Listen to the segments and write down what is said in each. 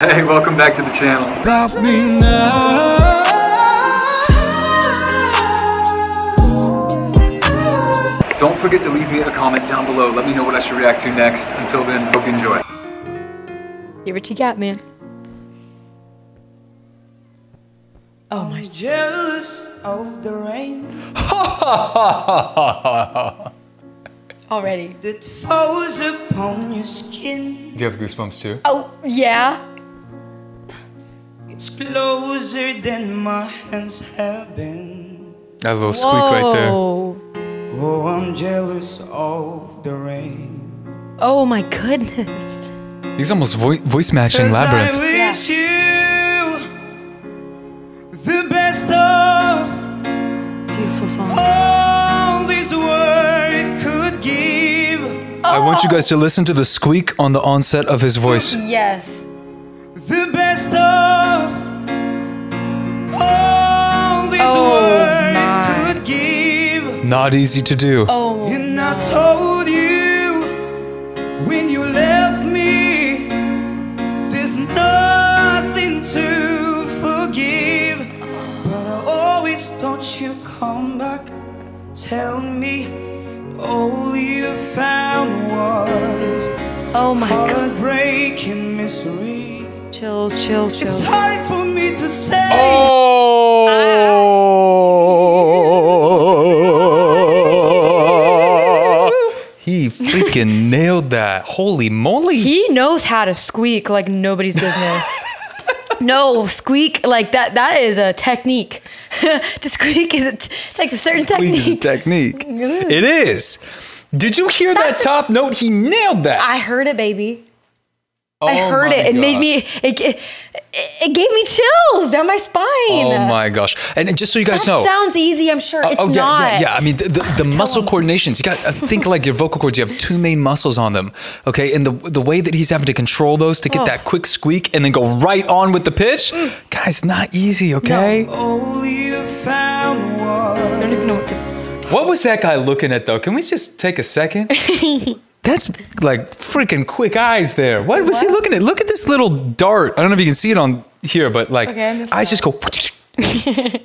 Hey, welcome back to the channel. Love me now. Don't forget to leave me a comment down below. Let me know what I should react to next. Until then, hope you enjoy. Give what you got, man. Oh my. Jealous of the rain Already. that falls upon your skin. Do you have goosebumps too? Oh yeah. It's closer than my hands have been. That little squeak right there. Oh, I'm jealous of the rain. Oh my goodness. He's almost vo- voice matching Labrinth. I wish you the best of Beautiful song. all this world could give. I want you guys to listen to the squeak on the onset of his voice. Yes. The best of Not easy to do. Oh. And I told you when you left me, there's nothing to forgive. But I always thought you'd come back, tell me all you found was Oh my god. heartbreaking misery. Chills, chills, It's chills. hard for me to say. Holy moly. He knows how to squeak like nobody's business. no, squeak like that. That is a technique. to squeak is a t- like a certain Squeak is a technique. technique. Mm-hmm. It is. Did you hear that top note? He nailed that. I heard it, baby. I Oh heard my it. It made me. It, it, it gave me chills down my spine. Oh my gosh. And just so you guys That know. sounds easy. I'm sure it's oh, yeah, not. yeah, yeah. I mean, the, the, the muscle him. coordinations, you got to think like your vocal cords, you have two main muscles on them. Okay. And the, the way that he's having to control those to get Oh. that quick squeak and then go right on with the pitch, Mm. guys, not easy. Okay. All you found I don't even know what to. What was that guy looking at though? Can we just take a second? That's like freaking quick eyes there. What was he looking at? Look at this little dart. I don't know if you can see it on here, but like Okay, I eyes that. just go.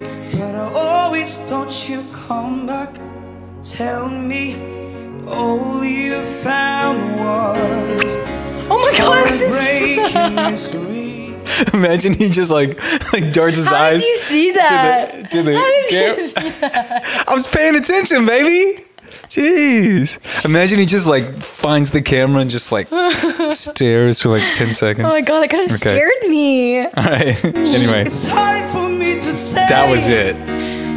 But I always thought you'd come back, tell me all you found was Oh my god! this- heartbreaking misery. Imagine he just like like darts his How eyes. did you see that? to the, to How did the you cam- see that? I was paying attention, baby. Jeez. Imagine he just like finds the camera and just like stares for like 10 seconds. Oh my god! That kind of Okay. scared me. All right. anyway, It's hard for me to say. that was it.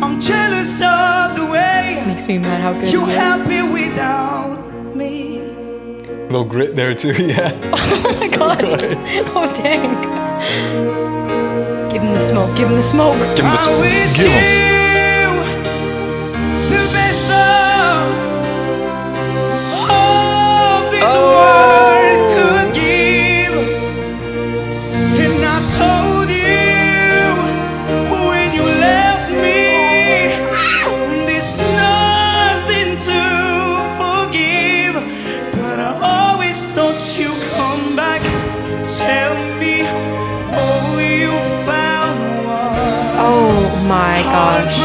I'm jealous of the way It Makes me mad how good you're he is. happy without me. little grit there too. Yeah. Oh my god! Oh dang! Give him the smoke. Give him the smoke. Give him the smoke. Give him. My gosh!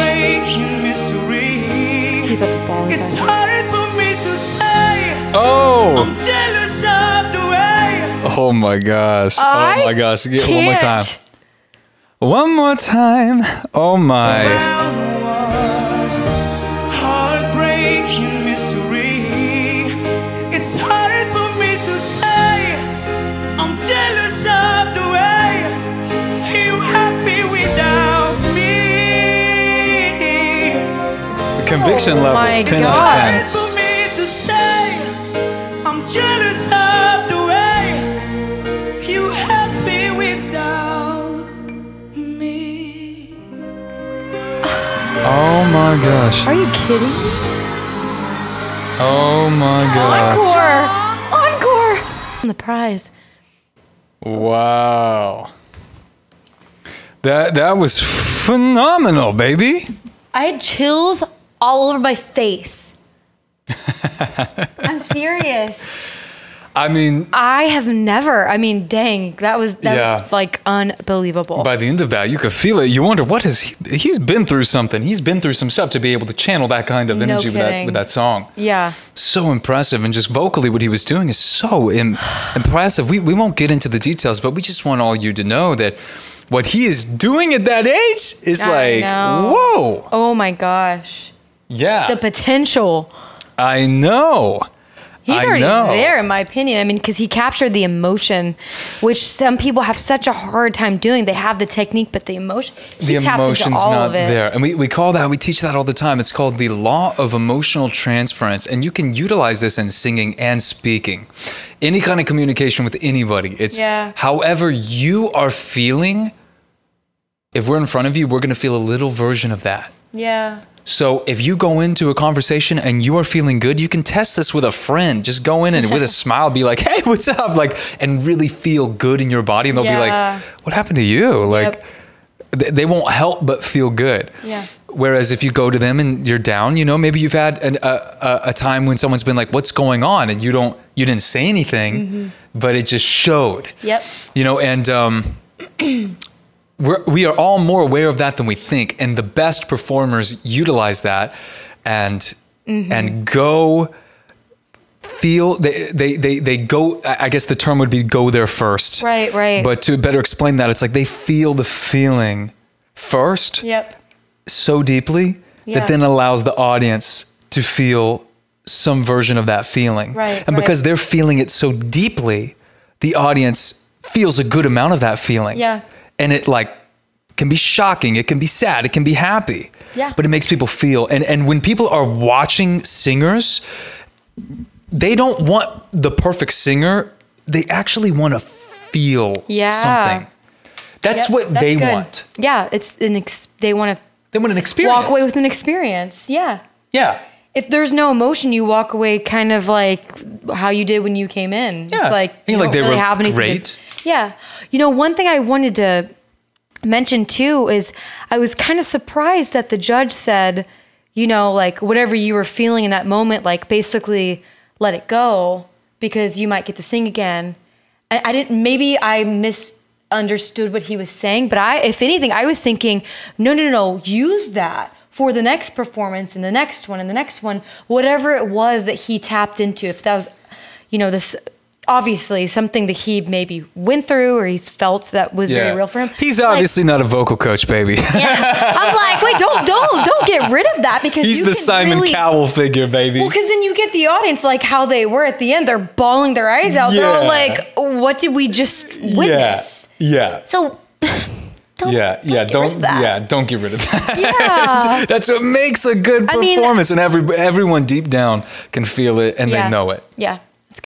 He about to ball his It's hard for me to say. Oh. I'm jealous of the way Oh my gosh. Oh I oh my gosh. Get one more time. One more time. Oh my. found Conviction Oh level my 10 God. out hard of for me to say I'm jealous of the way you happy without me. 10. Oh my gosh. Are you kidding? Oh my gosh. Encore! Encore! The prize. Wow. That that was phenomenal, baby. I had chills all over my face. I'm serious. I mean, I have never. I mean, dang, that was that Yeah. was like unbelievable. by the end of that, you could feel it. You wonder what has he? He's been through something. He's been through some stuff to be able to channel that kind of No energy with that with that song. yeah. So impressive, and just vocally, what he was doing is so Im- impressive. We we won't get into the details, but we just want all you to know that what he is doing at that age is I like, know. whoa, Oh my gosh, yeah, the potential. I know. He's I already know. there, in my opinion. I mean, because he captured the emotion, which some people have such a hard time doing. They have the technique, but the emotion. He the emotion's not there. And we, we call that, we teach that all the time. It's called the law of emotional transference. And you can utilize this in singing and speaking. Any kind of communication with anybody. It's Yeah. however you are feeling. If we're in front of you, we're going to feel a little version of that. Yeah. So if you go into a conversation and you are feeling good, you can test this with a friend. Just go in and with a smile be like, "Hey, what's up?" like and really feel good in your body and they'll be like, "What happened to you?" Like th- they won't help but feel good. Yeah. Whereas if you go to them and you're down, you know, maybe you've had an, a, a, time when someone's been like, "What's going on?" and you don't you didn't say anything, but it just showed. Mm-hmm. Yep. You know, and um, we're, we are all more aware of that than we think, and the best performers utilize that and Mm-hmm. and go feel they, they they they go. I guess the term would be go there first. Right, right. But to better explain that, it's like they feel the feeling first Yep. so deeply Yeah. that then allows the audience to feel some version of that feeling. Right, And because they're feeling it so deeply, the audience feels a good amount of that feeling. Yeah. And it like can be shocking, it can be sad, it can be happy. Yeah. But it makes people feel and and when people are watching singers, they don't want the perfect singer, they actually want to feel Yeah. something. That's Yep, what that's they good. want. Yeah, it's an ex- they want to They want an experience. walk away with an experience. Yeah. Yeah. If there's no emotion, you walk away kind of like how you did when you came in. Yeah. It's like you like, they really were have anything. to- great. Yeah. You know, one thing I wanted to mention too is I was kind of surprised that the judge said, you know, like whatever you were feeling in that moment, like basically let it go because you might get to sing again. I, I didn't. Maybe I misunderstood what he was saying, but I, if anything, I was thinking, no, no, no, no, use that for the next performance and the next one and the next one, whatever it was that he tapped into. If that was, you know, this obviously something that he maybe went through or he's felt that was very real for him. He's Like, obviously not a vocal coach, baby. yeah. I'm like, wait, don't, don't, don't get rid of that because He's the Simon really, Cowell figure, baby. Well, because then you get the audience like how they were at the end. They're bawling their eyes out. They're all like, "What did we just witness?" Yeah. yeah. So, don't, Yeah, yeah, get rid don't, of that. yeah, don't get rid of that. Yeah. That's what makes a good I mean- performance, and every everyone deep down can feel it and Yeah. they know it. Yeah,